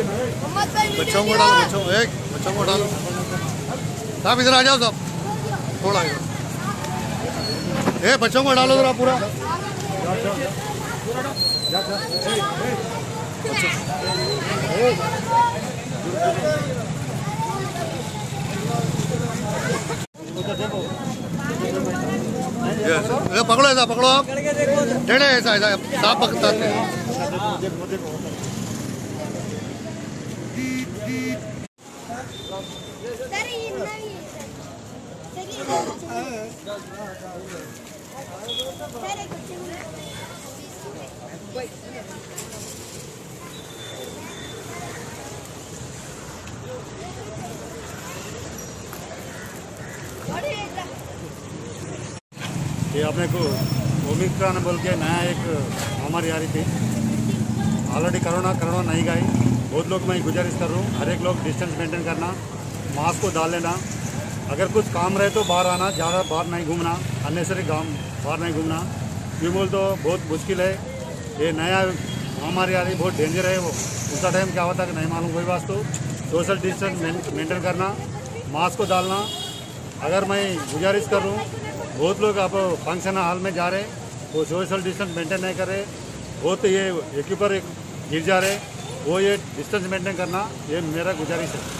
बच्चों को डालो बच्चों एक बच्चों को डालो। साहब, इधर आ जाओ साहब। थोड़ा ए बच्चों को डालो जरा पूरा. पकड़ो ऐसा, पकड़ो आप। टेढ़े ऐसा ऐसा। साफ़ पकड़ता ये अपने को ओमिक्रॉन बोल के नया एक महामारी आ रही थी। ऑलरेडी कोरोना कोरोना नहीं गई। बहुत लोग मैं गुजारिश कर रहा हूँ, हर एक लोग डिस्टेंस मेंटेन करना मास्क को डाल लेना। अगर कुछ काम रहे तो बाहर आना, ज़्यादा बाहर नहीं घूमना अननेसरी काम, बाहर नहीं घूमना। क्यों बोल तो बहुत मुश्किल है। ये नया महामारी आ रही, बहुत डेंजर है वो। उसका टाइम क्या होता है कि नहीं मालूम कोई बात तो। सोशल डिस्टेंस मेंटेन करना मास्क को डालना। अगर मैं गुजारिश कर रहा हूँ, बहुत लोग आप फ़ंक्शन हॉल में जा रहे वो सोशल डिस्टेंस मेंटेन नहीं कर रहे। बहुत ये, एक ऊपर एक गिर जा रहे वो ये डिस्टेंस मेंटेन करना, ये मेरा गुजारिश है।